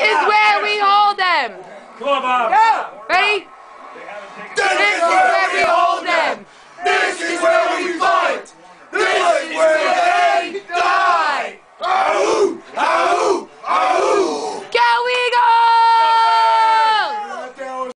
is where we hold them. Come on, Bob. Go. Ready?